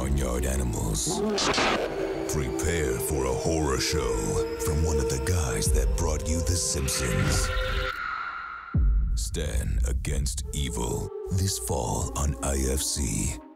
barnyard animals. Prepare for a horror show from one of the guys that brought you The Simpsons. Stan Against Evil this fall on IFC.